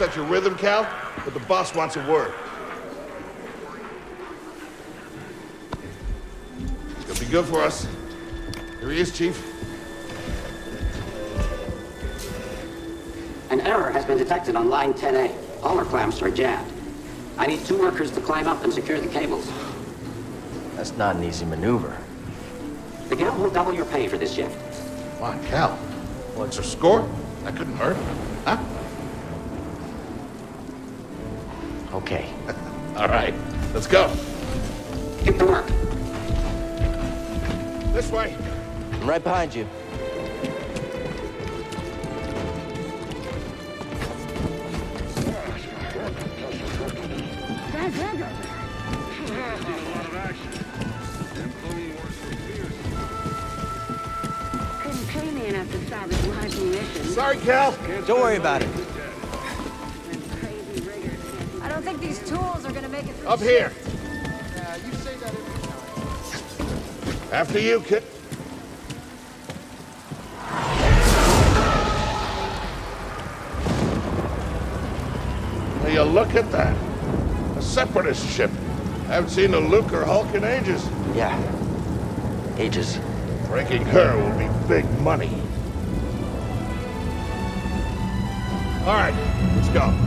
to upset your rhythm, Cal, but the boss wants a word. It's gonna be good for us. Here he is, Chief. An error has been detected on line 10A. All our clamps are jammed. I need two workers to climb up and secure the cables. That's not an easy maneuver. The Guild will double your pay for this shift. Come on, Cal. What's your score? That couldn't hurt. Huh? Okay. All right, let's go. Get to work. This way. I'm right behind you. Couldn't pay me enough to salvage live munitions. Sorry, Cal. Don't worry about it. Up here. Yeah, you say that every time. After you, kid. Will you look at that? A separatist ship. I haven't seen a Lucrehulk in ages. Yeah. Ages. Breaking her will be big money. All right, let's go.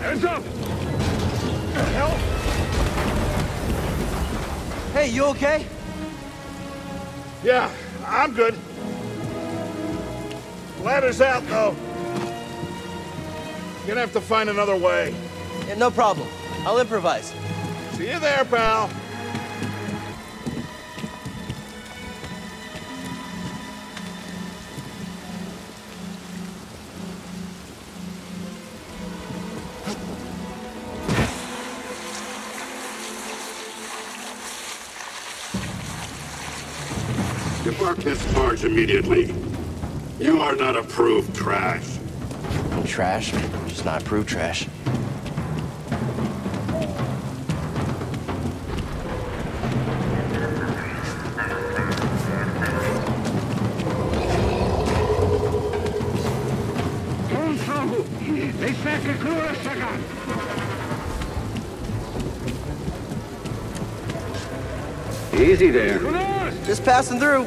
Hands up! Hell? Hey, you okay? Yeah, I'm good. Ladder's out, though. Gonna have to find another way. Yeah, no problem. I'll improvise. See you there, pal. This barge immediately. You are not approved trash. Trash, just not approved trash. Easy there. Just passing through.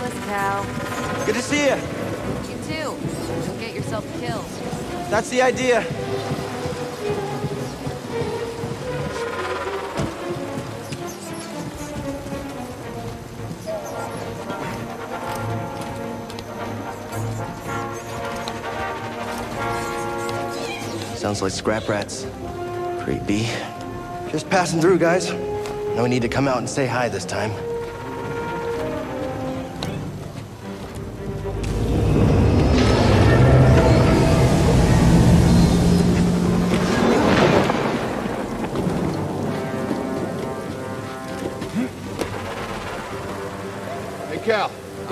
Reckless cow. Good to see you. You too. Don't get yourself killed. That's the idea. Sounds like scrap rats. Creepy. Just passing through, guys. No need to come out and say hi this time.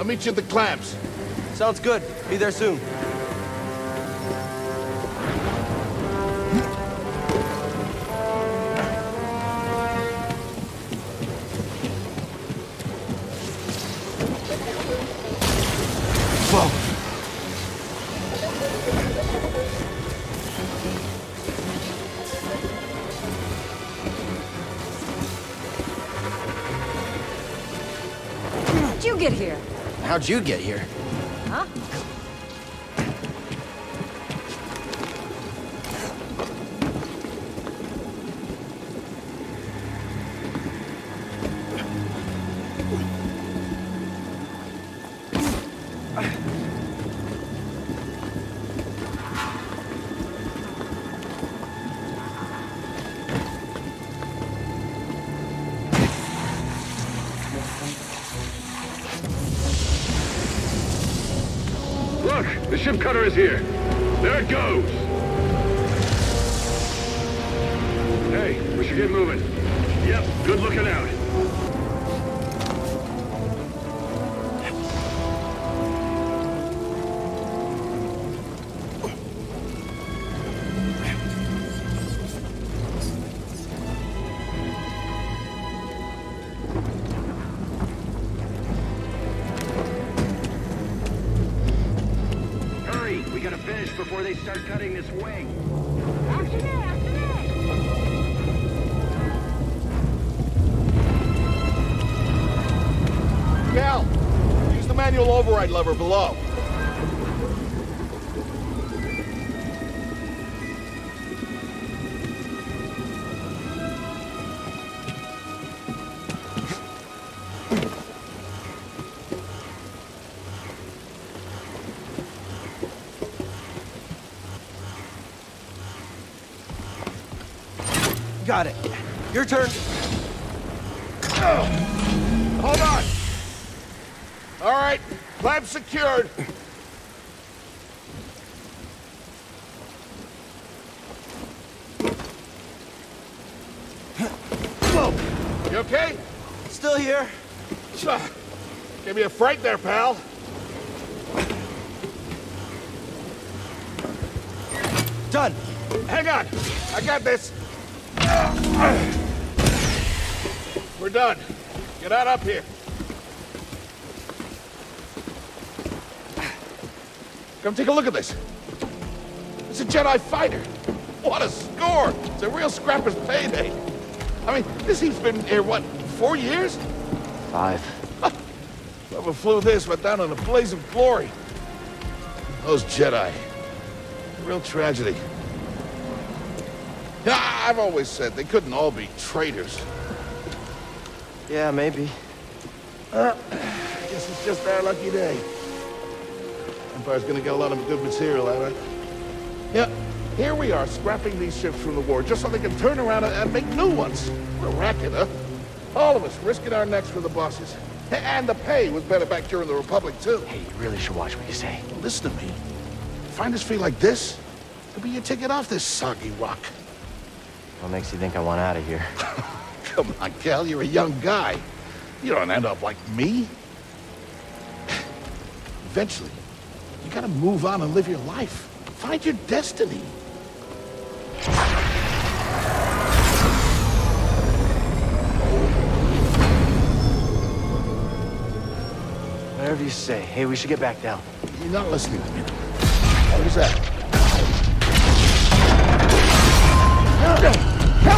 Meet you at the clamps. Sounds good. Be there soon. How'd you get here? Cutter is here. There it goes. Hey, we should get moving. Got it. Your turn. Hold on. All right, clamp secured. Whoa. You okay? Still here. Give me a fright there, pal. Done. Hang on. I got this. We're done. Get out up here. Come take a look at this. It's a Jedi fighter. What a score! It's a real scrapper's payday. I mean, this thing's been here, what, four years? Five. Whoever flew this went down in a blaze of glory. Those Jedi. Real tragedy. I've always said they couldn't all be traitors. Yeah, maybe. Uh, I guess it's just our lucky day. Empire's gonna get a lot of good material out of it. Yeah, here we are scrapping these ships from the war just so they can turn around and, and make new ones. What a racket, huh? All of us risking our necks for the bosses. And the pay was better back during the Republic, too. Hey, you really should watch what you say. Listen to me. Find us free like this, it'll be your ticket off this soggy rock. What makes you think I want out of here? Come on, Cal, you're a young guy. You don't end up like me. Eventually, you gotta move on and live your life. Find your destiny. Whatever you say. Hey, we should get back down. You're not listening to me. What was that? Bro,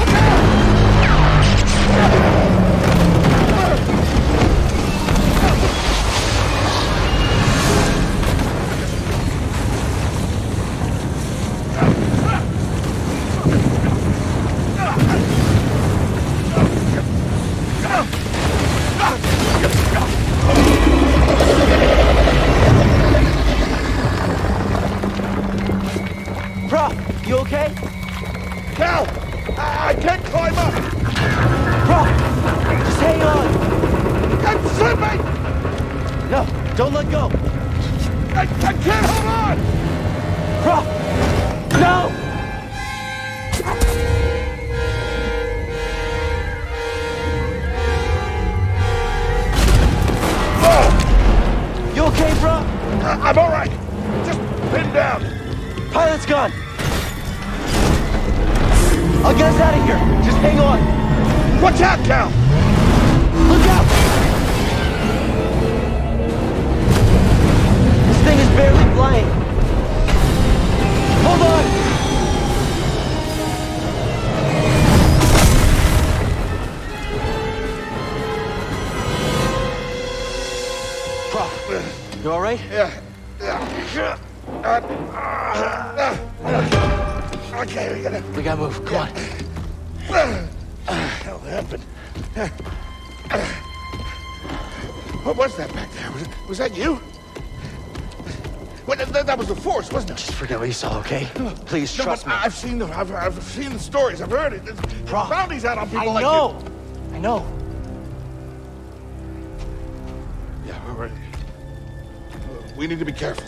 I'm all right. Just pinned down. Pilot's gone. I'll get us out of here. Just hang on. Watch out, Cal! Look out! This thing is barely flying. Hold on! Uh, you all right? Yeah. Okay, we gotta. We gotta move. Come on. hell happened? What was that back there? Was, was that you? Well, that, that was the Force, wasn't it? Just forget what you saw, okay? Please No, trust me. I've seen the I've, I've seen the stories. I've heard it. There's bounties out on people I like know. I know. We need to be careful.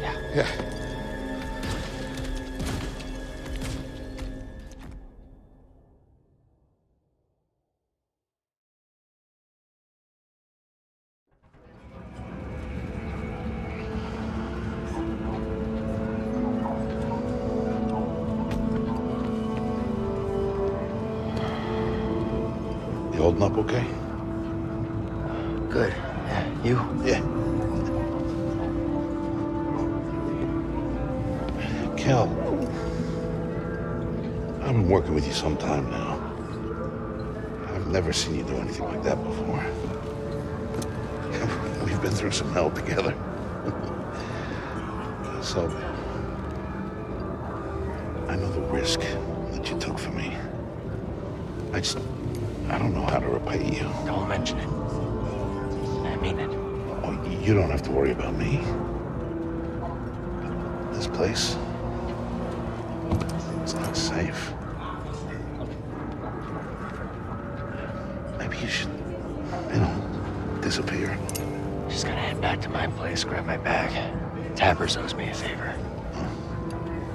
Yeah. Yeah. You holding up okay? Good. Yeah, you? Yeah. Cal, I've been working with you some time now. I've never seen you do anything like that before. We've been through some hell together. so, I know the risk that you took for me. I just, I don't know how to repay you. Don't mention it. I mean it. Oh, you don't have to worry about me. This place, it's not safe. Maybe you should, you know, disappear. Just gotta head back to my place, grab my bag. Tappers owes me a favor.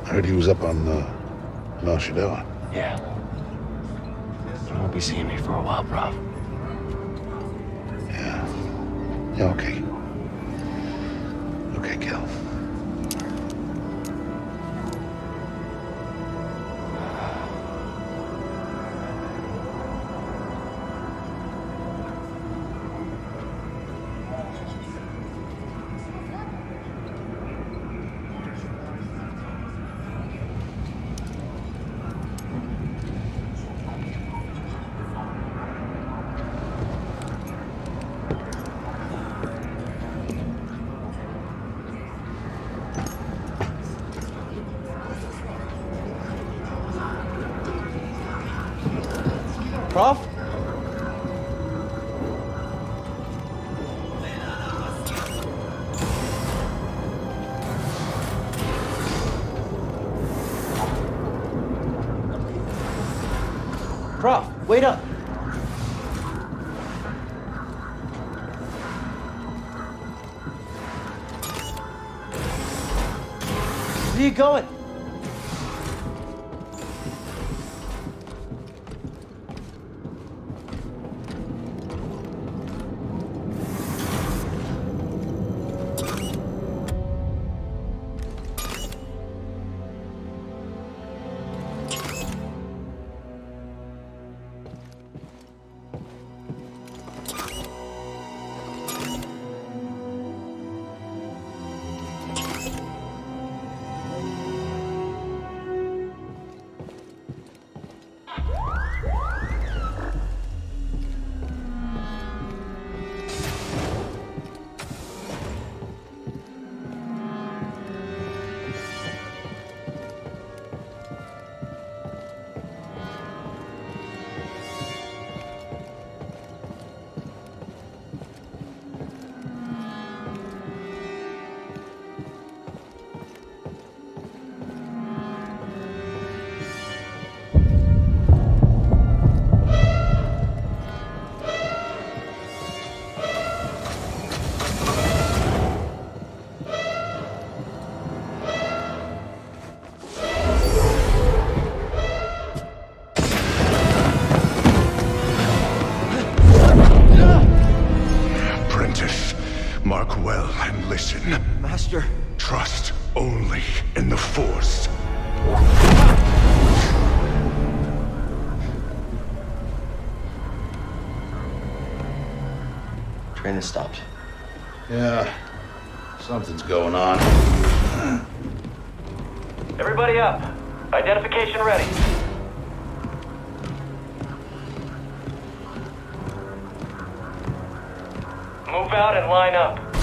I heard he was up on uh, Mel Shadella. Yeah. You won't be seeing me for a while, Prauf. Yeah. Yeah. Okay, wait up. Where are you going? Something's going on. Everybody up. Identification ready. Move out and line up.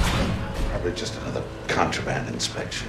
Probably just another contraband inspection.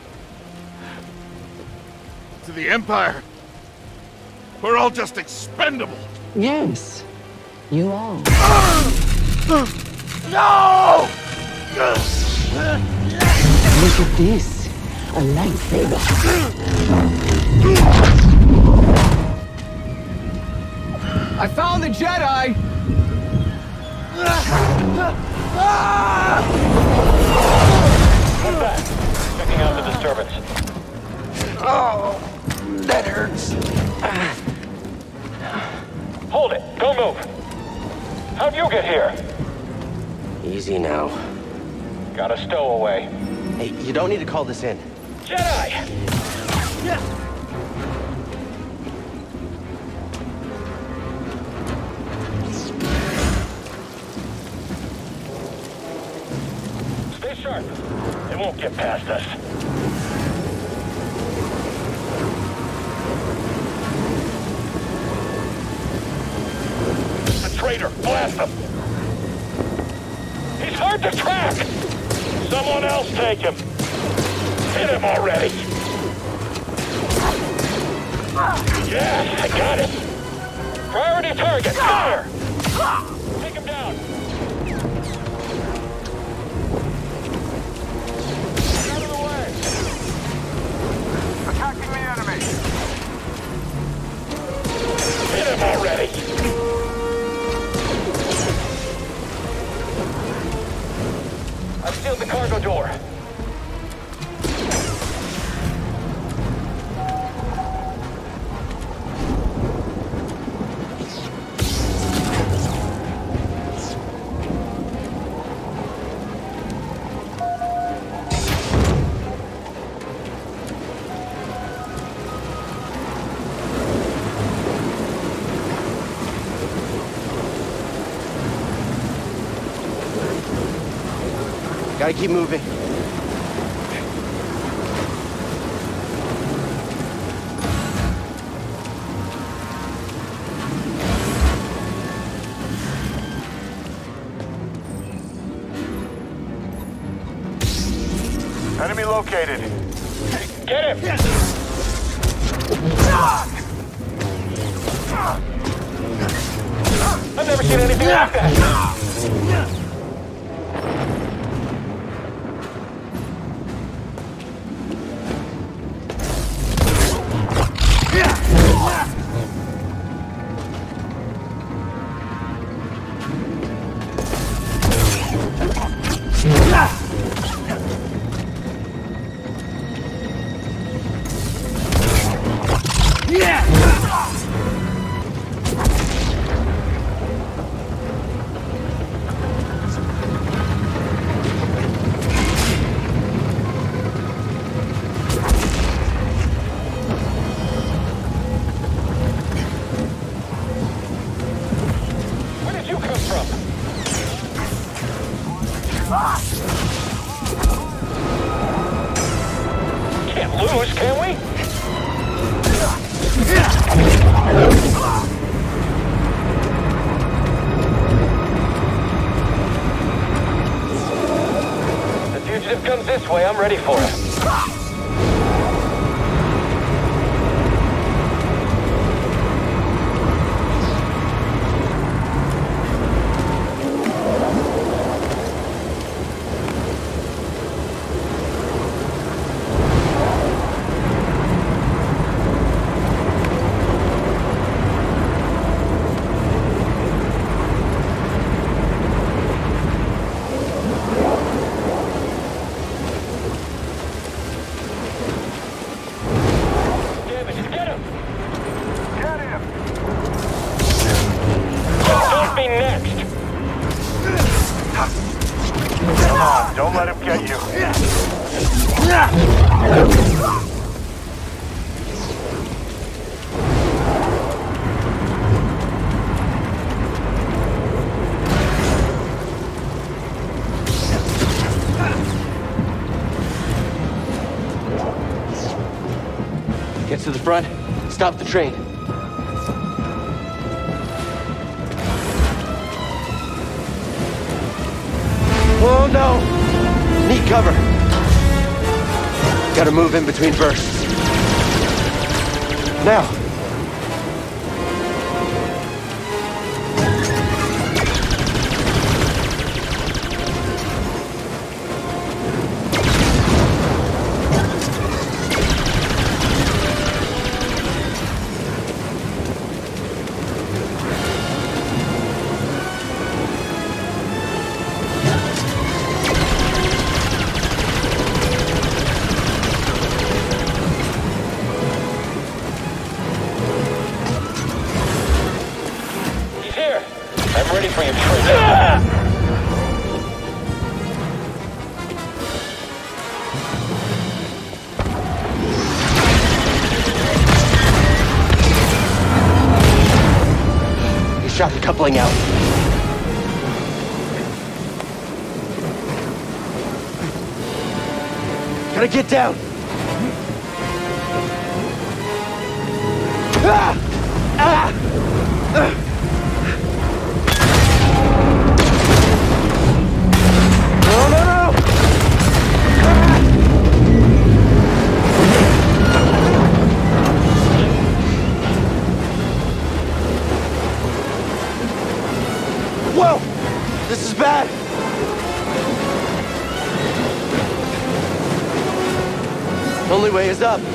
To the Empire, we're all just expendable. Yes, you are. No! Look at this. A lightsaber. I found the Jedi! Come back. Checking out the disturbance. Oh, that hurts. Hold it. Don't move. How'd you get here? Easy now. Got a stowaway. Hey, you don't need to call this in. Jedi! Stay sharp. They won't get past us. Traitor! Blast him! He's hard to track! Someone else take him! Hit him already! Yeah, I got it! Priority target, fire! Cargo door. Gotta keep moving. Enemy located. Where stop the train. Oh no! Need cover. Gotta move in between bursts. Now! down! up.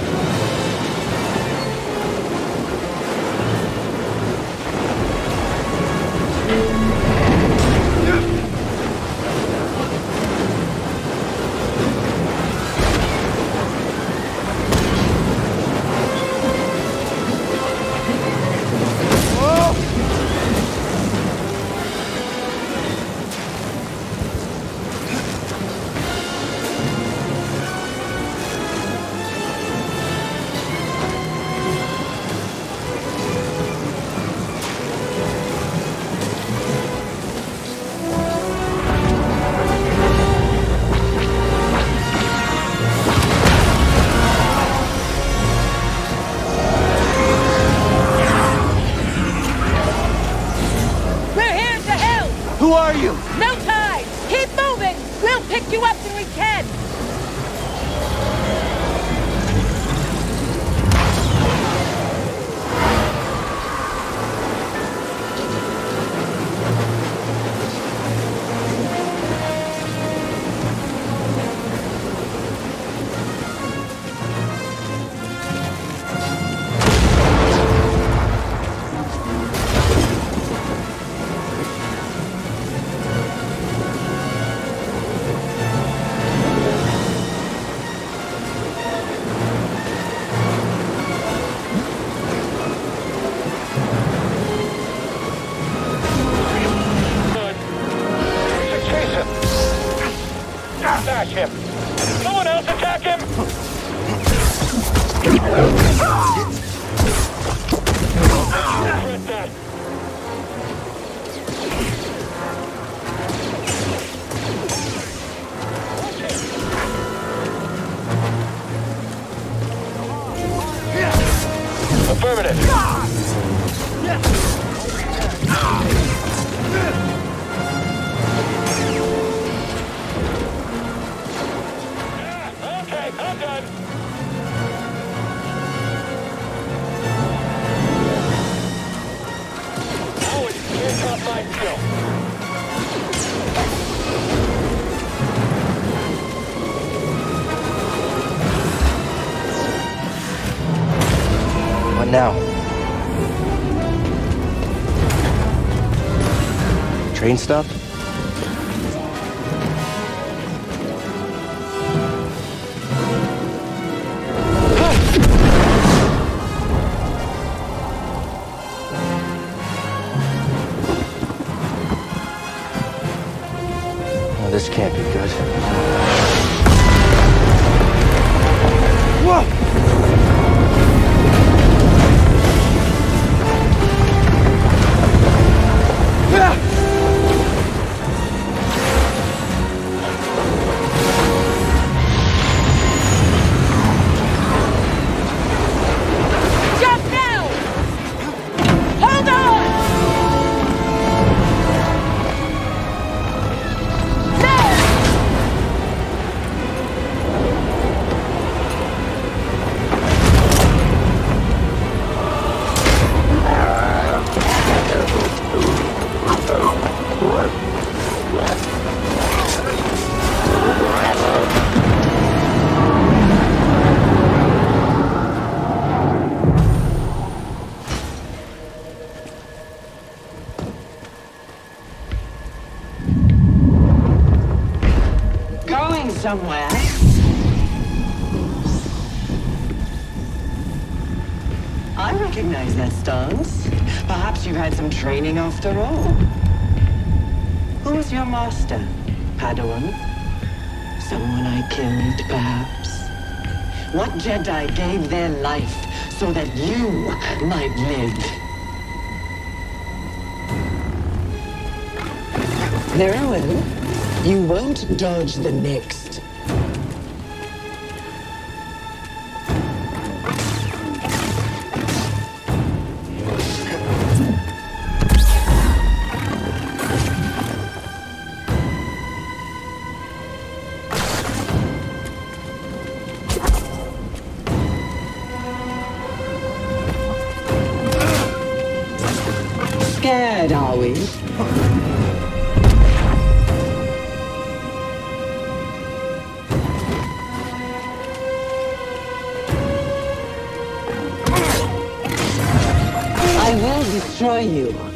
Train stop? Oh, this can't be good. Somewhere? I recognize that stance. Perhaps you've had some training after all. Who was your master? Padawan? Someone I killed, perhaps? What Jedi gave their life so that you might live? Very. You won't dodge the next. Destroy you.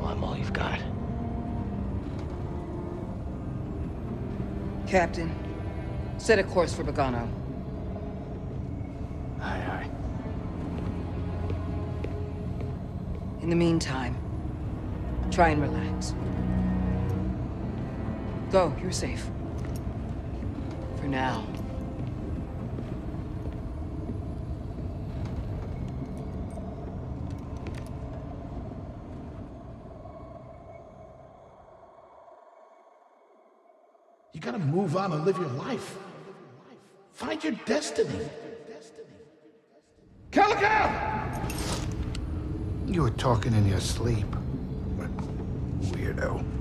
So I'm all you've got. Captain, set a course for Bogano. Aye, aye. In the meantime, try and relax. Go, you're safe. For now. You gotta move on and live your life. Find your destiny. Calico! You were talking in your sleep. Weirdo.